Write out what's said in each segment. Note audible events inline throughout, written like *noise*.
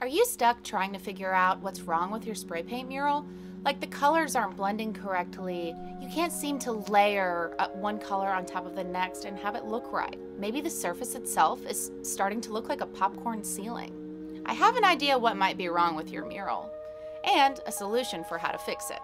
Are you stuck trying to figure out what's wrong with your spray paint mural? Like the colors aren't blending correctly. You can't seem to layer one color on top of the next and have it look right. Maybe the surface itself is starting to look like a popcorn ceiling. I have an idea what might be wrong with your mural and a solution for how to fix it.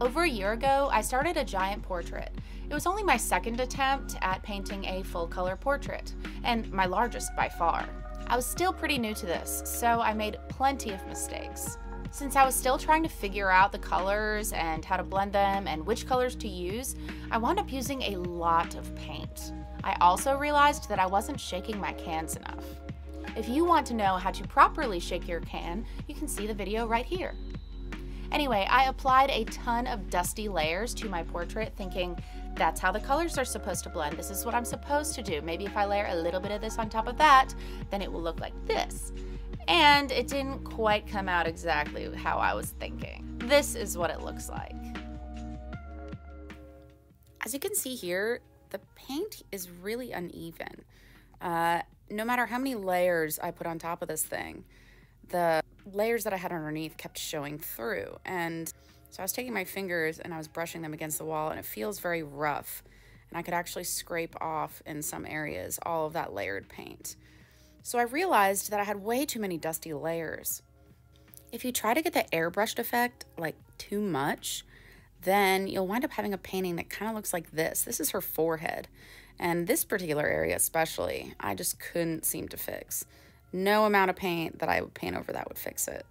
Over a year ago, I started a giant portrait. It was only my second attempt at painting a full color portrait, and my largest by far. I was still pretty new to this, so I made plenty of mistakes. Since I was still trying to figure out the colors and how to blend them and which colors to use, I wound up using a lot of paint. I also realized that I wasn't shaking my cans enough. If you want to know how to properly shake your can, you can see the video right here. Anyway, I applied a ton of dusty layers to my portrait thinking that's how the colors are supposed to blend. This is what I'm supposed to do. Maybe if I layer a little bit of this on top of that, then it will look like this. And it didn't quite come out exactly how I was thinking. This is what it looks like. As you can see here, the paint is really uneven. Uh, no matter how many layers I put on top of this thing, the layers that I had underneath kept showing through. And so I was taking my fingers and I was brushing them against the wall, and it feels very rough. And I could actually scrape off in some areas all of that layered paint. So I realized that I had way too many dusty layers. If you try to get the airbrushed effect like too much, then you'll wind up having a painting that kind of looks like this. This is her forehead. And this particular area especially, I just couldn't seem to fix. No amount of paint that I would paint over that would fix it.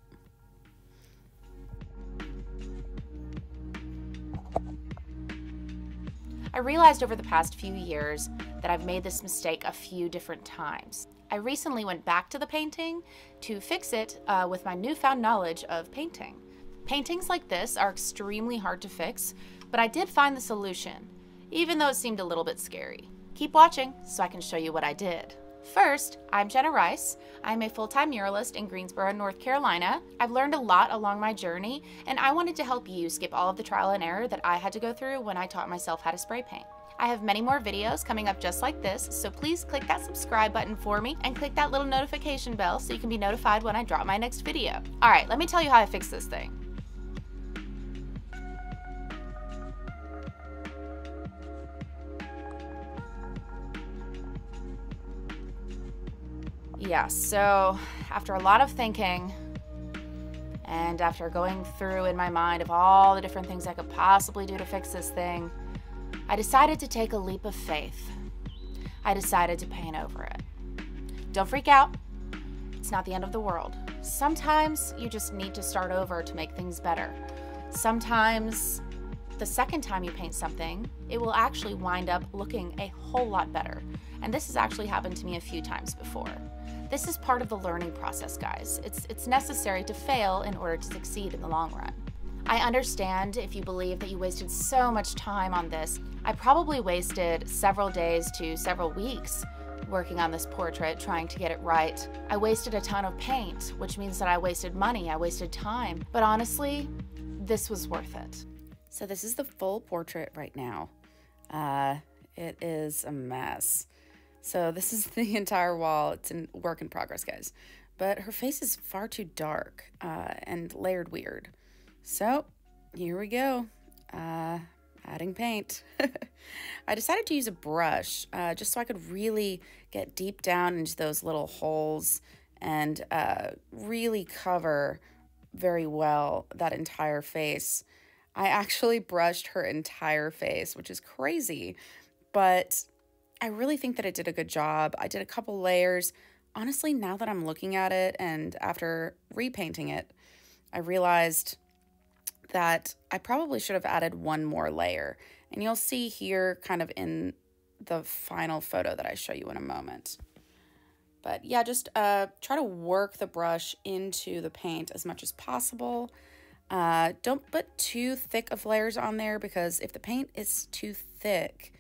I realized over the past few years that I've made this mistake a few different times. I recently went back to the painting to fix it uh, with my newfound knowledge of painting. Paintings like this are extremely hard to fix, but I did find the solution, even though it seemed a little bit scary. Keep watching so I can show you what I did. First, I'm Jenna Rice. I'm a full time muralist in Greensboro, North Carolina. I've learned a lot along my journey, and I wanted to help you skip all of the trial and error that I had to go through when I taught myself how to spray paint. I have many more videos coming up just like this, so please click that subscribe button for me and click that little notification bell so you can be notified when I drop my next video. Alright, let me tell you how I fix this thing. Yeah, so after a lot of thinking, and after going through in my mind of all the different things I could possibly do to fix this thing, I decided to take a leap of faith. I decided to paint over it. Don't freak out. It's not the end of the world. Sometimes you just need to start over to make things better. Sometimes the second time you paint something, it will actually wind up looking a whole lot better. And this has actually happened to me a few times before. This is part of the learning process, guys. It's, it's necessary to fail in order to succeed in the long run. I understand if you believe that you wasted so much time on this. I probably wasted several days to several weeks working on this portrait, trying to get it right. I wasted a ton of paint, which means that I wasted money, I wasted time. But honestly, this was worth it. So this is the full portrait right now. Uh, it is a mess. So this is *laughs* the entire wall. It's in work in progress, guys. But her face is far too dark uh, and layered weird. So here we go. Uh, adding paint. *laughs* I decided to use a brush uh, just so I could really get deep down into those little holes and uh, really cover very well that entire face. I actually brushed her entire face, which is crazy, but I really think that it did a good job. I did a couple layers. Honestly, now that I'm looking at it and after repainting it, I realized that I probably should have added one more layer. And you'll see here kind of in the final photo that I show you in a moment. But yeah, just uh, try to work the brush into the paint as much as possible. Uh, don't put too thick of layers on there because if the paint is too thick,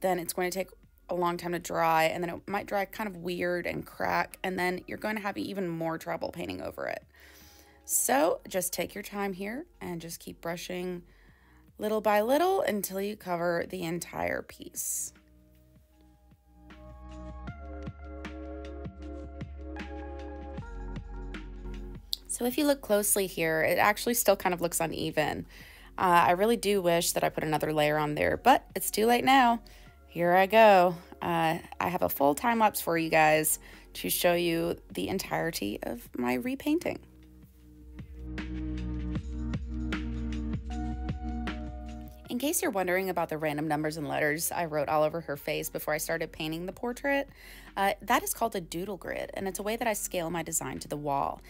then it's going to take a long time to dry and then it might dry kind of weird and crack and then you're going to have even more trouble painting over it. So just take your time here and just keep brushing little by little until you cover the entire piece. So if you look closely here, it actually still kind of looks uneven. Uh, I really do wish that I put another layer on there, but it's too late now. Here I go. Uh, I have a full time lapse for you guys to show you the entirety of my repainting. In case you're wondering about the random numbers and letters I wrote all over her face before I started painting the portrait, uh, that is called a doodle grid, and it's a way that I scale my design to the wall.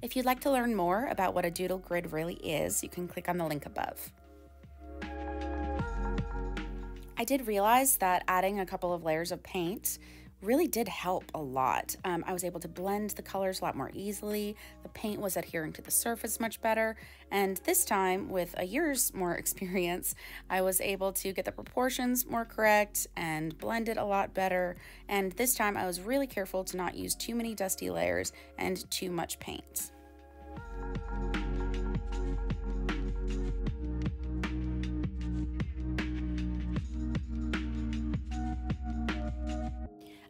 If you'd like to learn more about what a doodle grid really is, you can click on the link above. I did realize that adding a couple of layers of paint really did help a lot. Um, I was able to blend the colors a lot more easily. The paint was adhering to the surface much better. And this time, with a year's more *laughs* experience, I was able to get the proportions more correct and blend it a lot better. And this time, I was really careful to not use too many dusty layers and too much paint.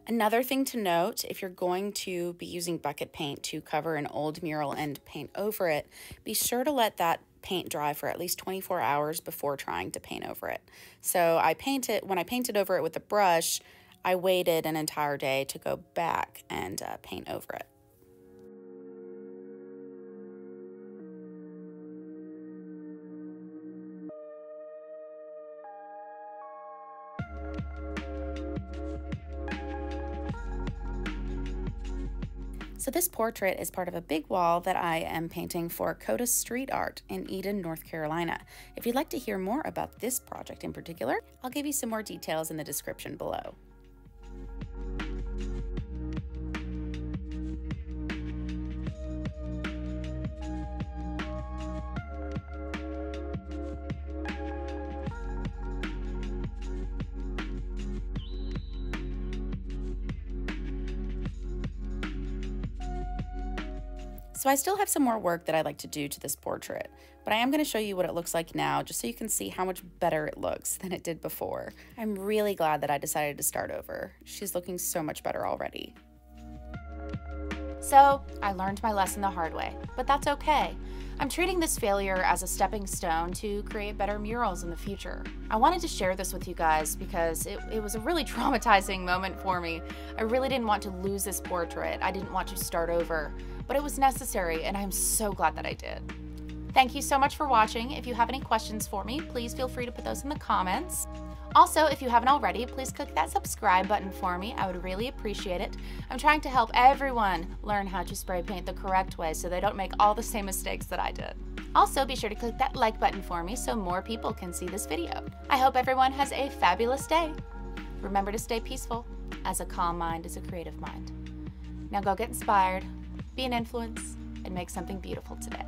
Another thing to note, if you're going to be using bucket paint to cover an old mural and paint over it, be sure to let that paint dry for at least 24 hours before trying to paint over it. So I painted, when I painted over it with a brush, I waited an entire day to go back and uh, paint over it. So this portrait is part of a big wall that I am painting for Kotis Street Art in Eden, North Carolina. If you'd like to hear more about this project in particular, I'll give you some more details in the description below. I still have some more work that I'd like to do to this portrait, but I am going to show you what it looks like now just so you can see how much better it looks than it did before. I'm really glad that I decided to start over. She's looking so much better already. So, I learned my lesson the hard way, but that's okay. I'm treating this failure as a stepping stone to create better murals in the future. I wanted to share this with you guys because it, it was a really *laughs* traumatizing moment for me. I really didn't want to lose this portrait, I didn't want to start over but it was necessary, and I'm so glad that I did. Thank you so much for watching. If you have any questions for me, please feel free to put those in the comments. Also, if you haven't already, please click that subscribe button for me. I would really appreciate it. I'm trying to help everyone learn how to spray paint the correct way so they don't make all the same mistakes that I did. Also, be sure to click that like button for me so more people can see this video. I hope everyone has a fabulous day. Remember to stay peaceful, as a calm mind is a creative mind. Now go get inspired, be an influence, and make something beautiful today.